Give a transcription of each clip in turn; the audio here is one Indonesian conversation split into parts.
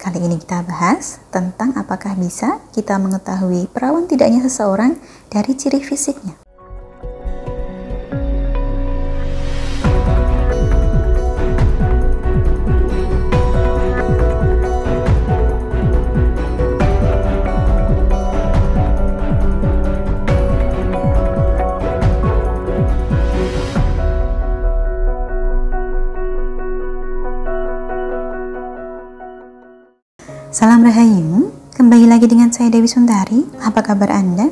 Kali ini kita bahas tentang apakah bisa kita mengetahui perawan tidaknya seseorang dari ciri fisiknya. Salam Rahayu, kembali lagi dengan saya Dewi Sundari. Apa kabar Anda?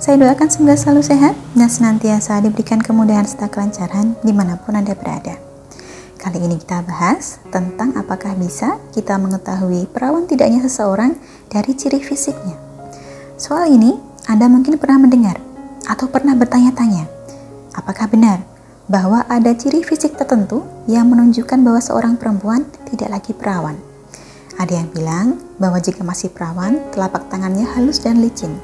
Saya doakan semoga selalu sehat dan senantiasa diberikan kemudahan serta kelancaran di mana pun Anda berada. Kali ini kita bahas tentang apakah bisa kita mengetahui perawan tidaknya seseorang dari ciri fisiknya. Soal ini, Anda mungkin pernah mendengar atau pernah bertanya-tanya, apakah benar bahwa ada ciri fisik tertentu yang menunjukkan bahwa seorang perempuan tidak lagi perawan? Ada yang bilang bahwa jika masih perawan, telapak tangannya halus dan licin.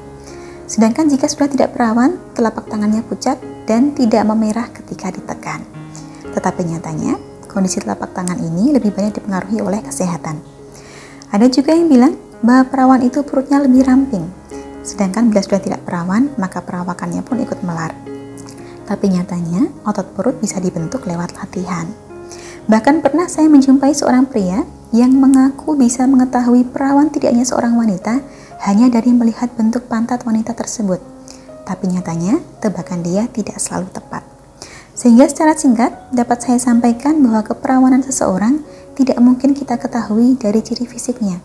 Sedangkan jika sudah tidak perawan, telapak tangannya pucat dan tidak memerah ketika ditekan. Tetapi nyatanya, kondisi telapak tangan ini lebih banyak dipengaruhi oleh kesehatan. Ada juga yang bilang bahwa perawan itu perutnya lebih ramping, sedangkan bila sudah tidak perawan, maka perawakannya pun ikut melar. Tapi nyatanya, otot perut bisa dibentuk lewat latihan. Bahkan pernah saya menjumpai seorang pria yang mengaku bisa mengetahui perawan tidaknya seorang wanita hanya dari melihat bentuk pantat wanita tersebut. Tapi nyatanya, tebakan dia tidak selalu tepat. Sehingga secara singkat, dapat saya sampaikan bahwa keperawanan seseorang tidak mungkin kita ketahui dari ciri fisiknya.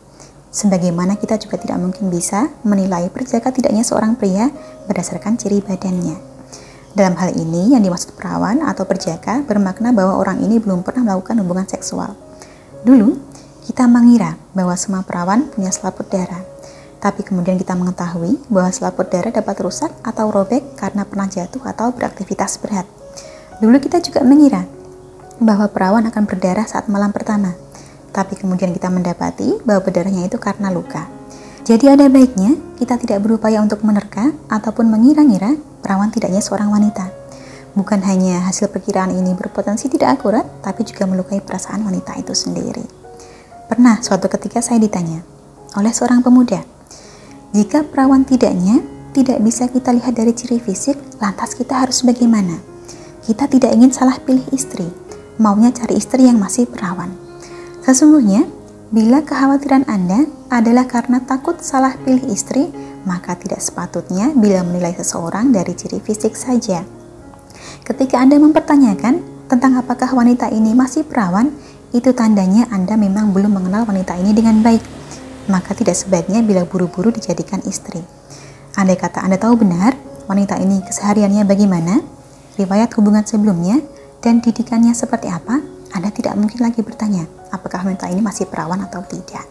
Sebagaimana kita juga tidak mungkin bisa menilai perjaka tidaknya seorang pria berdasarkan ciri badannya. Dalam hal ini, yang dimaksud perawan atau perjaka bermakna bahwa orang ini belum pernah melakukan hubungan seksual. Dulu, kita mengira bahwa semua perawan punya selaput darah, tapi kemudian kita mengetahui bahwa selaput darah dapat rusak atau robek karena pernah jatuh atau beraktivitas berat. Dulu kita juga mengira bahwa perawan akan berdarah saat malam pertama, tapi kemudian kita mendapati bahwa berdarahnya itu karena luka. Jadi ada baiknya kita tidak berupaya untuk menerka ataupun mengira-ngira perawan tidaknya seorang wanita. Bukan hanya hasil perkiraan ini berpotensi tidak akurat, tapi juga melukai perasaan wanita itu sendiri. Pernah suatu ketika saya ditanya oleh seorang pemuda, jika perawan tidaknya tidak bisa kita lihat dari ciri fisik, lantas kita harus bagaimana? Kita tidak ingin salah pilih istri, maunya cari istri yang masih perawan. Sesungguhnya, bila kekhawatiran Anda adalah karena takut salah pilih istri, maka tidak sepatutnya bila menilai seseorang dari ciri fisik saja. Ketika Anda mempertanyakan tentang apakah wanita ini masih perawan, itu tandanya Anda memang belum mengenal wanita ini dengan baik. Maka tidak sebaiknya bila buru-buru dijadikan istri. Andai kata Anda tahu benar wanita ini kesehariannya bagaimana, riwayat hubungan sebelumnya, dan didikannya seperti apa, Anda tidak mungkin lagi bertanya apakah wanita ini masih perawan atau tidak.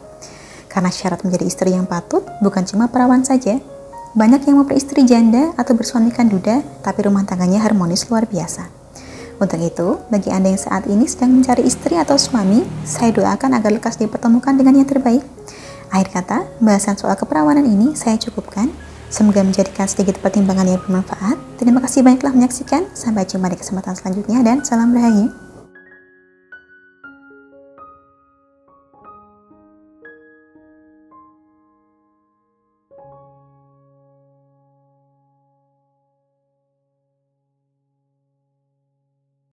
Karena syarat menjadi istri yang patut bukan cuma perawan saja, banyak yang istri janda atau bersuamikan duda, tapi rumah tangganya harmonis luar biasa. Untuk itu, bagi Anda yang saat ini sedang mencari istri atau suami, saya doakan agar lekas dipertemukan dengan yang terbaik. Akhir kata, bahasan soal keperawanan ini saya cukupkan. Semoga menjadikan sedikit pertimbangan yang bermanfaat. Terima kasih banyak telah menyaksikan. Sampai jumpa di kesempatan selanjutnya dan salam rahayu.